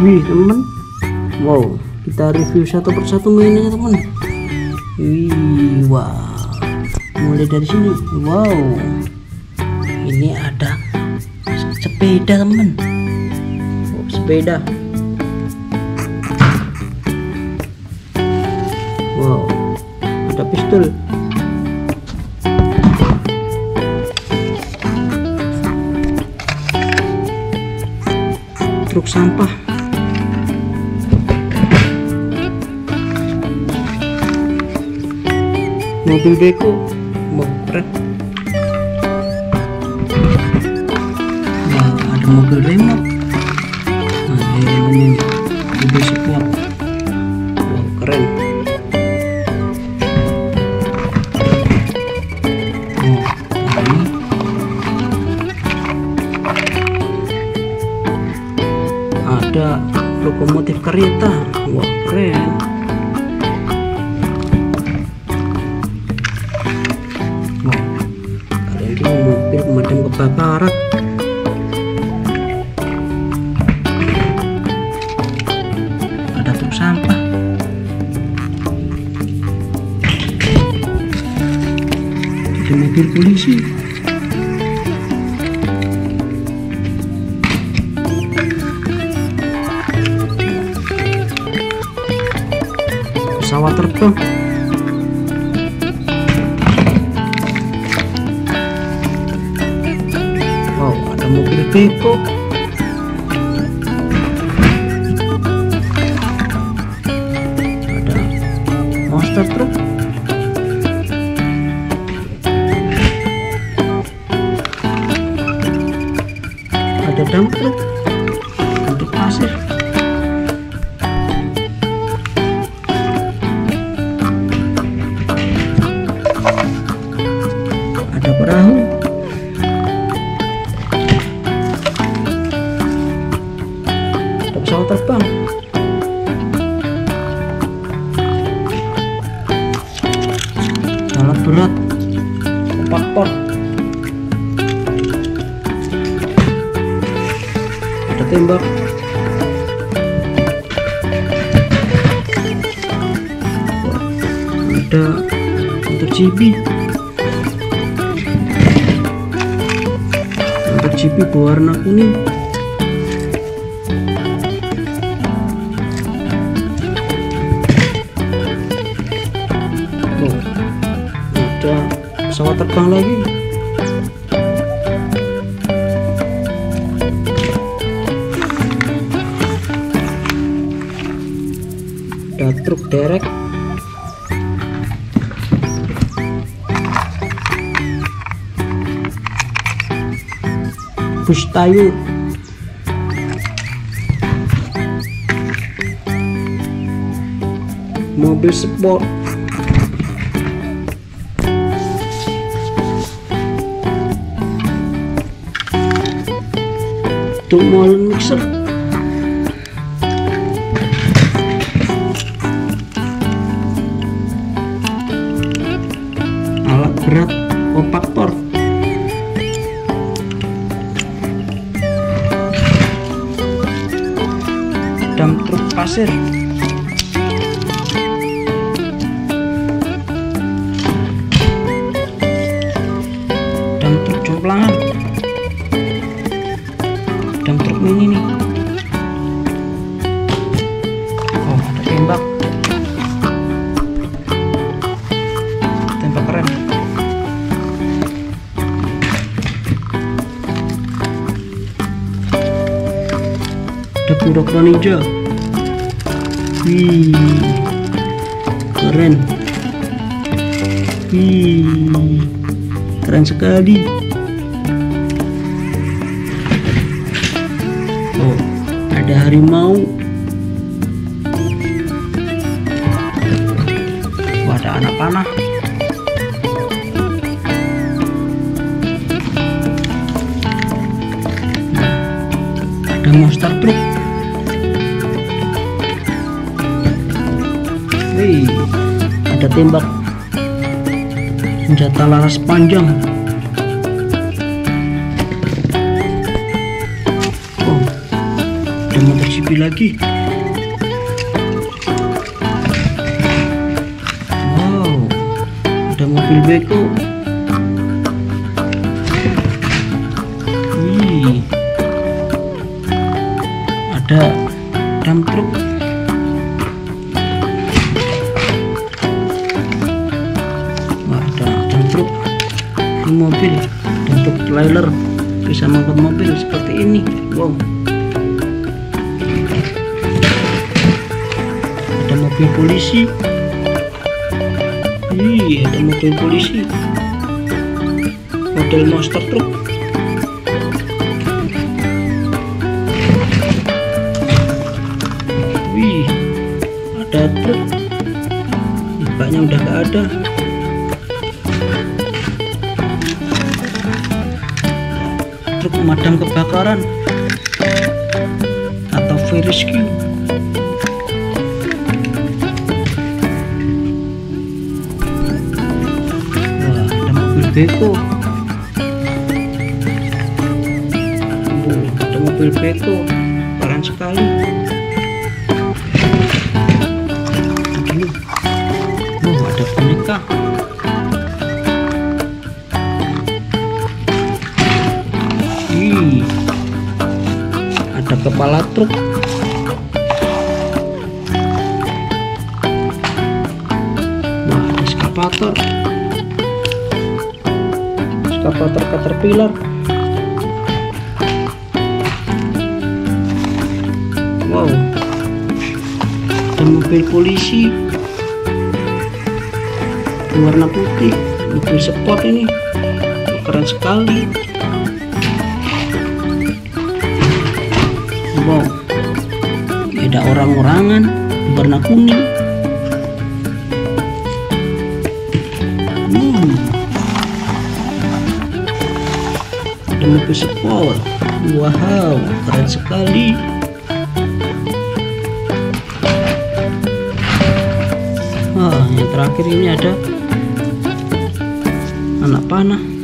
wih teman wow kita review satu persatu mainannya teman wih wow mulai dari sini. Wow. Ini ada sepeda teman oh, sepeda. Wow ada pistol. Truk sampah mobil beko keren nah, ada mobil remote. Nah ini ini. Mobil sport wow, keren. Oh, ini. Ada lokomotif kereta. Wah keren kebakaran ada truk sampah. Ada mobil polisi. Pesawat terbang beko ada monster truck. Ada dump truck alat berat empat pot ada tembak. Ada untuk GP untuk berwarna kuning pesawat terbang lagi. Ada truk derek. Bus tayu mobil sport molen mixer. Alat berat kompaktor dump truk pasir. Dump truk jomplangan dump truk mini nih oh ada tembak. Tembak keren. Ada pura ninja. Wih keren. Wih keren sekali ada harimau. Oh, ada anak panah. Ada monster truck. Wih, ada tembak senjata laras panjang lagi. Wow ada mobil beko. Wih. Ada dump truck wah ada dump truck ini mobil dump truck trailer. Bisa mengangkut mobil seperti ini. Wow mobil polisi. Ih, ada mobil polisi. Model monster truck wih ada truk. Bapaknya udah gak ada. Truk pemadam kebakaran. Atau fire rescue beko Oh, ada mobil beko keren sekali Begini. oh ada boneka Ih, ada kepala truk. Wah, ada eskavator. Eskavator caterpillar. Wow. Ada mobil polisi. Warna putih. Mobil sport ini. Keren sekali. wow ada orang-orangan warna kuning mobil sport wow keren sekali. Wah, yang terakhir ini ada anak panah